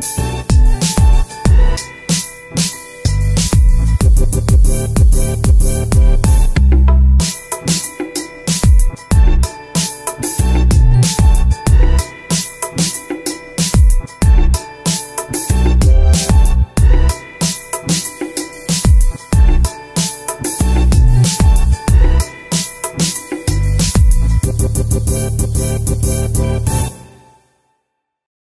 Thank you.